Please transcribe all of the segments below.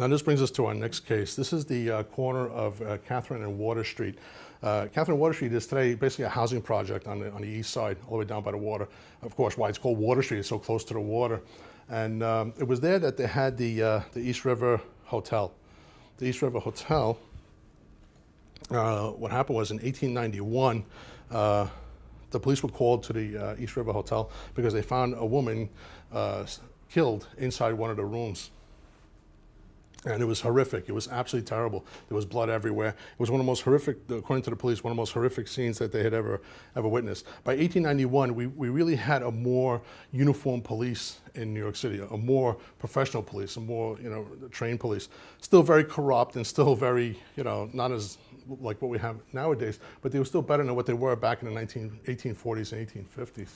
Now this brings us to our next case. This is the uh, corner of uh, Catherine and Water Street. Uh, Catherine Water Street is today basically a housing project on the, on the east side, all the way down by the water. Of course, why it's called Water Street, it's so close to the water. And um, it was there that they had the, uh, the East River Hotel. The East River Hotel, uh, what happened was in 1891, uh, the police were called to the uh, East River Hotel because they found a woman killed inside one of the rooms. And it was horrific. It was absolutely terrible. There was blood everywhere. It was one of the most horrific, according to the police, one of the most horrific scenes that they had ever ever witnessed. By 1891, we, we really had a more uniformed police in New York City, a more professional police, a more you know trained police. Still very corrupt and still very you know not as like what we have nowadays, but they were still better than what they were back in the 19, 1840s and 1850s.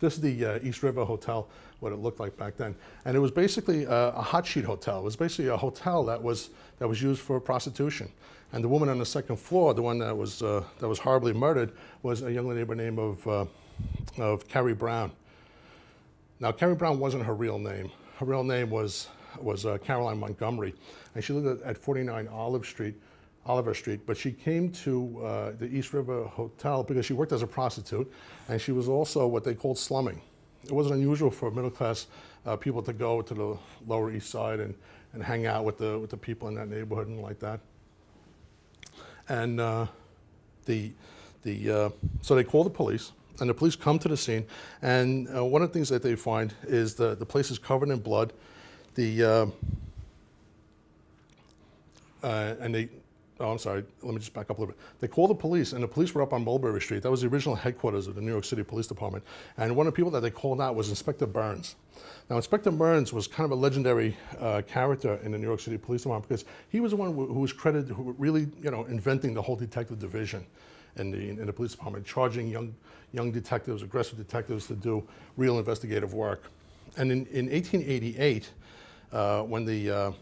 This is the uh, East River Hotel, what it looked like back then. And it was basically a, a, hot sheet hotel. It was basically a hotel that was, that was used for prostitution. And the woman on the second floor, the one that was, uh, that was horribly murdered, was a young lady by the name of, uh, of Carrie Brown. Now, Carrie Brown wasn't her real name. Her real name was, was uh, Caroline Montgomery. And she lived at 49 Olive Street, Oliver Street, but she came to uh, the East River Hotel because she worked as a prostitute, and she was also what they called slumming. It wasn't unusual for middle class uh, people to go to the Lower East Side and, and hang out with the, with the people in that neighborhood and like that. And uh, the, the, uh, so they call the police, and the police come to the scene, and uh, one of the things that they find is the, the place is covered in blood. The, uh, and they, oh, I'm sorry, let me just back up a little bit. They called the police, and the police were up on Mulberry Street. That was the original headquarters of the New York City Police Department. And one of the people that they called out was Inspector Byrnes. Now, Inspector Byrnes was kind of a legendary uh, character in the New York City Police Department because he was the one who, was credited, who really, you know, inventing the whole detective division in the, in the police department, charging young, young detectives, aggressive detectives to do real investigative work. And in, in 1888, uh, when the uh,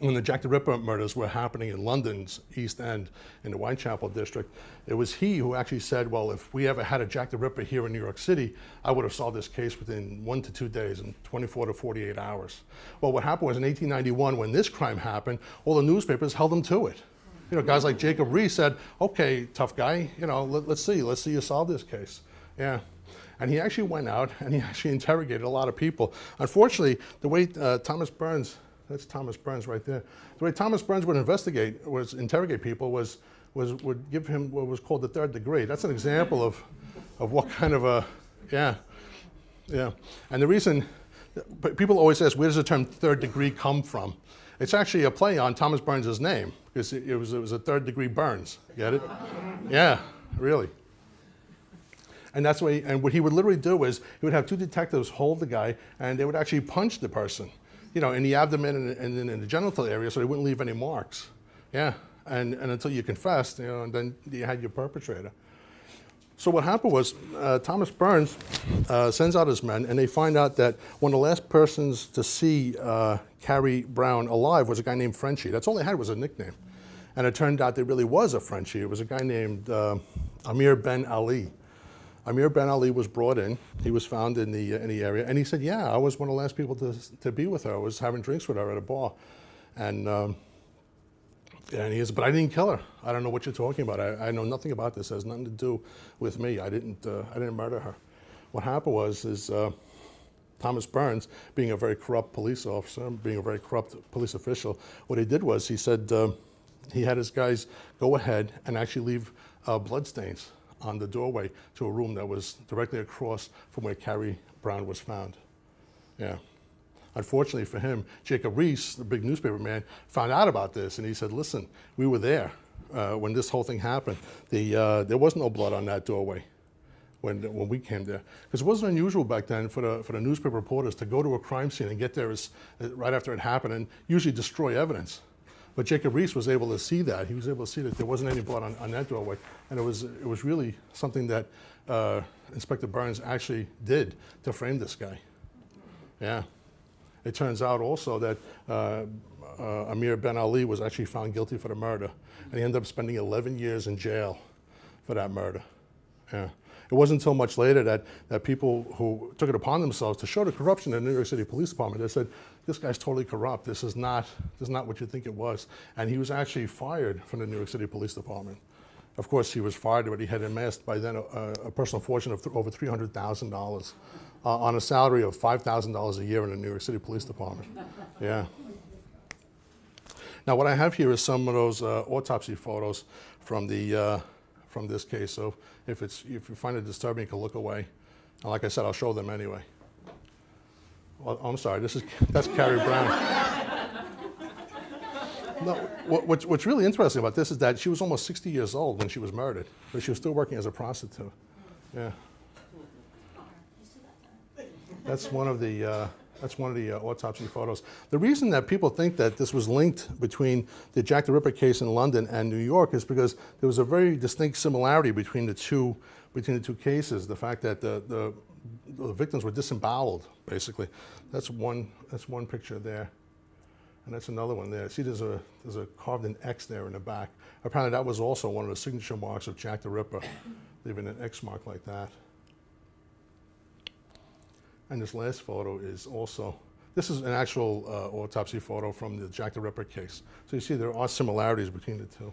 when the Jack the Ripper murders were happening in London's East End in the Whitechapel district, it was he who actually said, well, if we ever had a Jack the Ripper here in New York City, I would have solved this case within one to two days and 24 to 48 hours. Well, what happened was in 1891, when this crime happened, all the newspapers held him to it. You know, guys like Jacob Riis said, okay, tough guy, you know, let, us see, let's see you solve this case. Yeah. And he actually went out and he actually interrogated a lot of people. Unfortunately, the way uh, Thomas Byrnes that's Thomas Byrnes right there. The way Thomas Byrnes would investigate, was interrogate people, was, was would give him what was called the third degree. That's an example of, of what kind of a, yeah, yeah. And the reason, people always ask, where does the term third degree come from? It's actually a play on Thomas Byrnes' name, because it, was, it was a third degree Burns. Get it? Yeah, really. And that's what he, and what he would literally do is he would have two detectives hold the guy and they would actually punch the person you know, in the abdomen and, and in the genital area so they wouldn't leave any marks. Yeah, and, and until you confessed, you know, and then you had your perpetrator. So what happened was uh, Thomas Byrnes uh, sends out his men, and they find out that one of the last persons to see uh, Carrie Brown alive was a guy named Frenchie. That's all they had was a nickname. And it turned out there really was a Frenchie. It was a guy named uh, Ameer Ben Ali. Ameer Ben Ali was brought in. He was found in the, in the area. And he said, yeah, I was one of the last people to, to be with her. I was having drinks with her at a bar. And, um, and he said, but I didn't kill her. I don't know what you're talking about. I, I know nothing about this. It has nothing to do with me. I didn't, uh, I didn't murder her. What happened was is uh, Thomas Byrnes, being a very corrupt police officer, being a very corrupt police official, what he did was he said uh, he had his guys go ahead and actually leave uh, bloodstains on the doorway to a room that was directly across from where Carrie Brown was found. Yeah. Unfortunately for him, Jacob Riis, the big newspaper man, found out about this and he said, listen, we were there uh, when this whole thing happened. The, uh, there was no blood on that doorway when, when we came there. Because it wasn't unusual back then for the, for the newspaper reporters to go to a crime scene and get there as, uh, right after it happened and usually destroy evidence. But Jacob Riis was able to see that. He was able to see that there wasn't any blood on, on that doorway. And it was, it was really something that uh, Inspector Byrnes actually did to frame this guy. Yeah. It turns out also that uh, uh, Ameer Ben Ali was actually found guilty for the murder. And he ended up spending 11 years in jail for that murder. Yeah. It wasn't until much later that, that people who took it upon themselves to show the corruption in the New York City Police Department, they said, this guy's totally corrupt. This is not, this is not what you think it was. And he was actually fired from the New York City Police Department. Of course, he was fired, but he had amassed by then a, a personal fortune of th- over $300,000 uh, on a salary of $5,000 a year in the New York City Police Department. Yeah. Now, what I have here is some of those uh, autopsy photos from the uh, from this case. So, if it's if you find it disturbing, you can look away. And like I said, I'll show them anyway. Well, I'm sorry. This is that's Carrie Brown. No, what, what's, what's really interesting about this is that she was almost 60 years old when she was murdered, but she was still working as a prostitute. Yeah. That's one of the, uh, that's one of the uh, autopsy photos. The reason that people think that this was linked between the Jack the Ripper case in London and New York is because there was a very distinct similarity between the two, between the two cases. The fact that the, the, the victims were disemboweled, basically. That's one, that's one picture there. And that's another one there. See, there's a, there's a carved in X there in the back. Apparently, that was also one of the signature marks of Jack the Ripper, leaving an X mark like that. And this last photo is also, this is an actual uh, autopsy photo from the Jack the Ripper case. So you see there are similarities between the two.